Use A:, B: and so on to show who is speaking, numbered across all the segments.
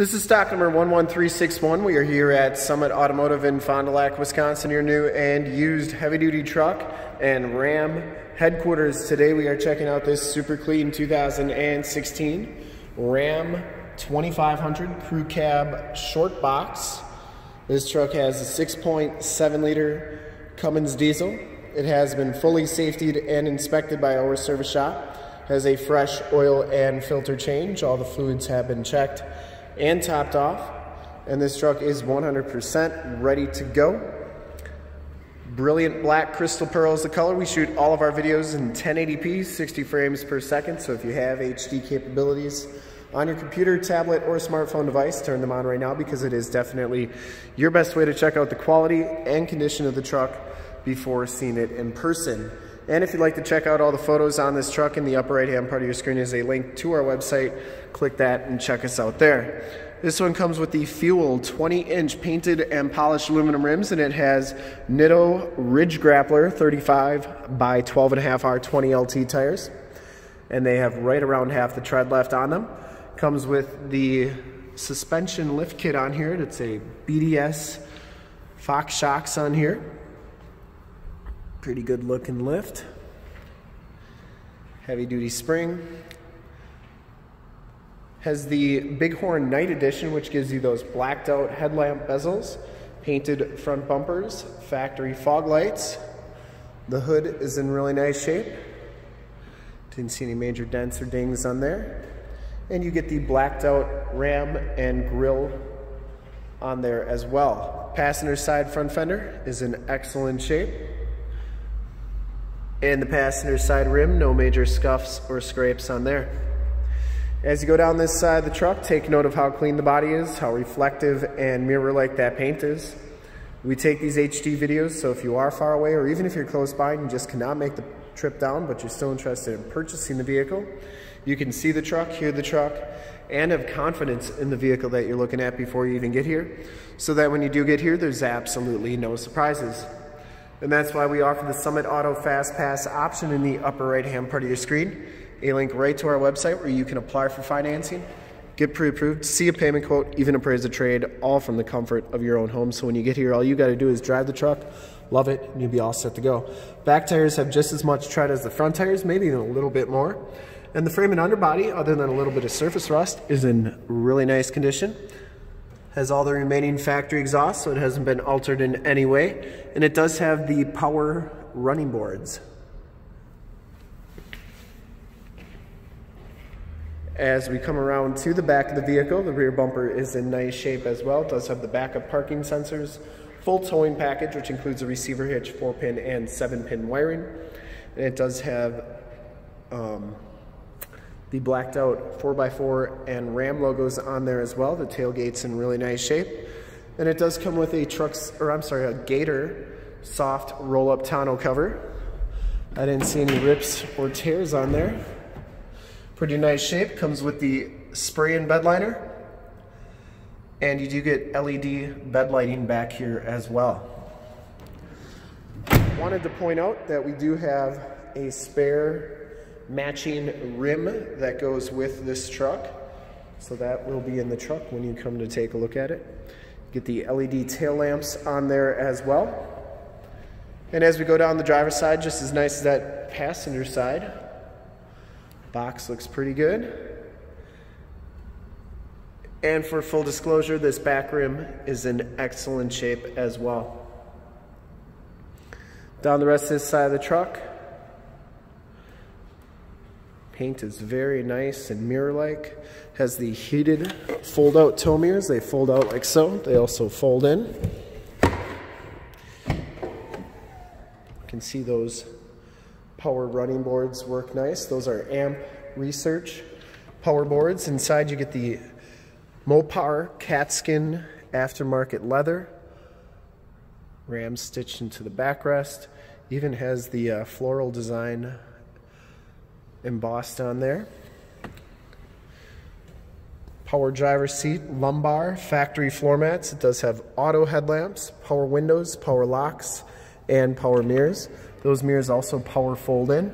A: This is stock number 11361. We are here at Summit Automotive in Fond du Lac, Wisconsin, your new and used heavy duty truck and Ram headquarters. Today we are checking out this super clean 2016 Ram 2500 Crew Cab Short Box. This truck has a 6.7 liter Cummins diesel. It has been fully safetied and inspected by our service shop. Has a fresh oil and filter change. All the fluids have been checked and topped off. And this truck is 100% ready to go. Brilliant black crystal pearl is the color. We shoot all of our videos in 1080p, 60 frames per second. So if you have HD capabilities on your computer, tablet, or smartphone device, turn them on right now because it is definitely your best way to check out the quality and condition of the truck before seeing it in person. And if you'd like to check out all the photos on this truck, in the upper right hand part of your screen is a link to our website. Click that and check us out there. This one comes with the Fuel 20 inch painted and polished aluminum rims and it has Nitto Ridge Grappler 35 by 12 and a half R20 LT tires. And they have right around half the tread left on them. Comes with the suspension lift kit on here. It's a BDS Fox shocks on here. Pretty good looking lift. Heavy duty spring. Has the Bighorn Night Edition, which gives you those blacked out headlamp bezels, painted front bumpers, factory fog lights. The hood is in really nice shape. Didn't see any major dents or dings on there. And you get the blacked out ram and grill on there as well. Passenger side front fender is in excellent shape. And the passenger side rim, no major scuffs or scrapes on there. As you go down this side of the truck, take note of how clean the body is, how reflective and mirror-like that paint is. We take these HD videos, so if you are far away or even if you're close by and you just cannot make the trip down, but you're still interested in purchasing the vehicle, you can see the truck, hear the truck, and have confidence in the vehicle that you're looking at before you even get here, so that when you do get here, there's absolutely no surprises. And that's why we offer the Summit Auto Fast Pass option in the upper right hand part of your screen. A link right to our website where you can apply for financing, get pre-approved, see a payment quote, even appraise a trade, all from the comfort of your own home. So when you get here, all you gotta do is drive the truck, love it, and you'll be all set to go. Back tires have just as much tread as the front tires, maybe even a little bit more. And the frame and underbody, other than a little bit of surface rust, is in really nice condition has all the remaining factory exhaust, so it hasn't been altered in any way. And it does have the power running boards. As we come around to the back of the vehicle, the rear bumper is in nice shape as well. It does have the backup parking sensors, full towing package, which includes a receiver hitch, four pin and seven pin wiring. And it does have um, the blacked out 4x4 and Ram logos on there as well. The tailgate's in really nice shape. And it does come with a trucks, or I'm sorry, a Gator soft roll-up tonneau cover. I didn't see any rips or tears on there. Pretty nice shape. Comes with the spray and bed liner. And you do get LED bed lighting back here as well. Wanted to point out that we do have a spare matching rim that goes with this truck. So that will be in the truck when you come to take a look at it. Get the LED tail lamps on there as well. And as we go down the driver's side, just as nice as that passenger side. Box looks pretty good. And for full disclosure, this back rim is in excellent shape as well. Down the rest of this side of the truck, Paint is very nice and mirror-like. Has the heated fold-out tow mirrors. They fold out like so. They also fold in. You can see those power running boards work nice. Those are AMP Research power boards. Inside you get the Mopar Katzkin aftermarket leather. Ram stitched into the backrest. Even has the uh, floral design embossed on there. Power driver seat, lumbar, factory floor mats. It does have auto headlamps, power windows, power locks, and power mirrors. Those mirrors also power fold in.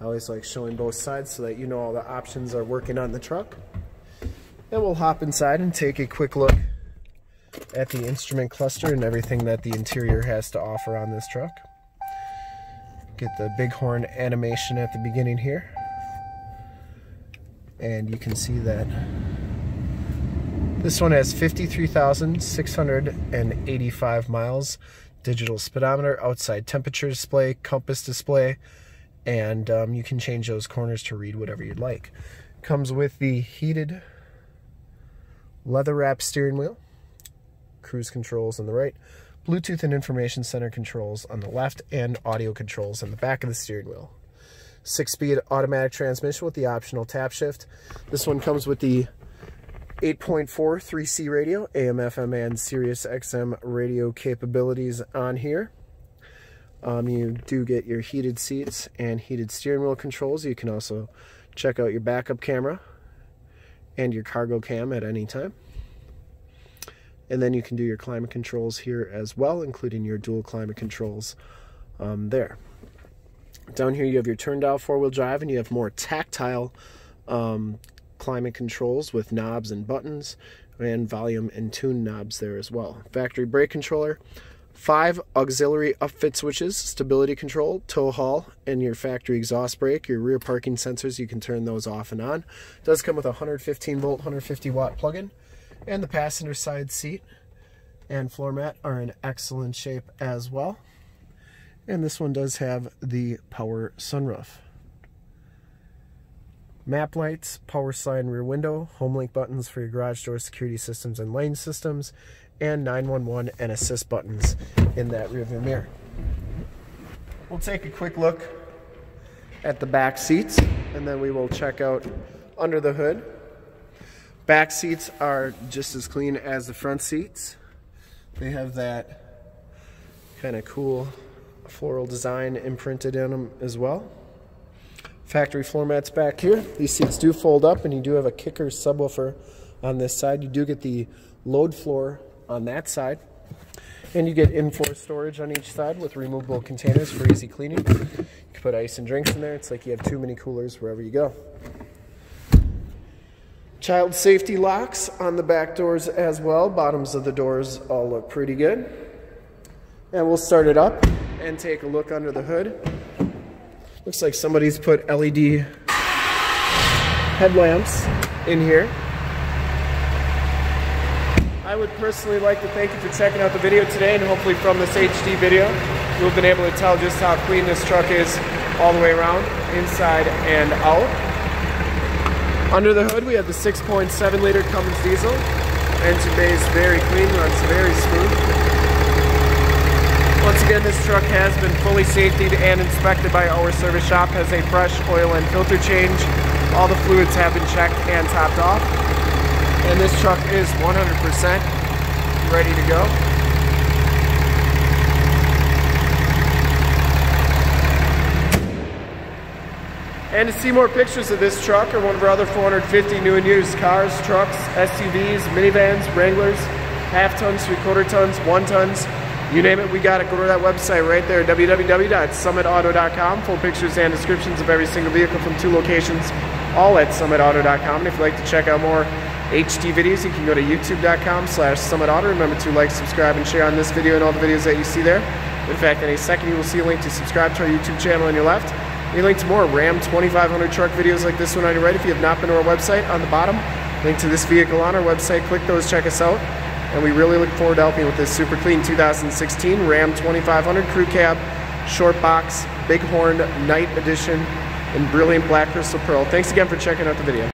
A: I always like showing both sides so that you know all the options are working on the truck. And we'll hop inside and take a quick look at the instrument cluster and everything that the interior has to offer on this truck. Get the bighorn animation at the beginning here. And you can see that this one has 53,685 miles, digital speedometer, outside temperature display, compass display, and um, you can change those corners to read whatever you'd like. Comes with the heated leather wrap steering wheel, cruise controls on the right, Bluetooth and information center controls on the left, and audio controls on the back of the steering wheel. Six speed automatic transmission with the optional tap shift. This one comes with the 8.4 3C radio, AM, FM, and Sirius XM radio capabilities on here. Um, you do get your heated seats and heated steering wheel controls. You can also check out your backup camera and your cargo cam at any time. And then you can do your climate controls here as well, including your dual climate controls um, there. Down here you have your turn dial four-wheel drive and you have more tactile um, climate controls with knobs and buttons and volume and tune knobs there as well. Factory brake controller, five auxiliary upfit switches, stability control, tow haul, and your factory exhaust brake. Your rear parking sensors, you can turn those off and on. It does come with a 115 volt, 150 watt plug-in, and the passenger side seat and floor mat are in excellent shape as well. And this one does have the power sunroof. Map lights, power slide rear window, home link buttons for your garage door security systems and lane systems, and 911 and assist buttons in that rearview mirror. We'll take a quick look at the back seats and then we will check out under the hood. Back seats are just as clean as the front seats. They have that kind of cool floral design imprinted in them as well. Factory floor mats back here. These seats do fold up and you do have a kicker subwoofer on this side. You do get the load floor on that side. And you get in-floor storage on each side with removable containers for easy cleaning. You can put ice and drinks in there. It's like you have too many coolers wherever you go. Child safety locks on the back doors as well. Bottoms of the doors all look pretty good. And we'll start it up and take a look under the hood. Looks like somebody's put LED headlamps in here. I would personally like to thank you for checking out the video today and hopefully from this HD video you've been able to tell just how clean this truck is all the way around, inside and out. Under the hood, we have the 6.7 liter Cummins diesel. Engine bay is very clean, runs very smooth. Once again, this truck has been fully safetied and inspected by our service shop, has a fresh oil and filter change. All the fluids have been checked and topped off. And this truck is 100% ready to go. And to see more pictures of this truck or one of our other 450 new and used cars, trucks, SUVs, minivans, Wranglers, half tons, three quarter tons, one tons, you name it, we got it. Go to that website right there, www.summitauto.com. Full pictures and descriptions of every single vehicle from two locations, all at summitauto.com. And if you'd like to check out more HD videos, you can go to youtube.com slash summitauto. Remember to like, subscribe, and share on this video and all the videos that you see there. In fact, in a second, you will see a link to subscribe to our YouTube channel on your left we link to more Ram 2500 truck videos like this one on your right. If you have not been to our website, on the bottom, link to this vehicle on our website. Click those, check us out. And we really look forward to helping with this super clean 2016 Ram 2500 Crew Cab, Short Box, Bighorn Night Edition, in brilliant black crystal pearl. Thanks again for checking out the video.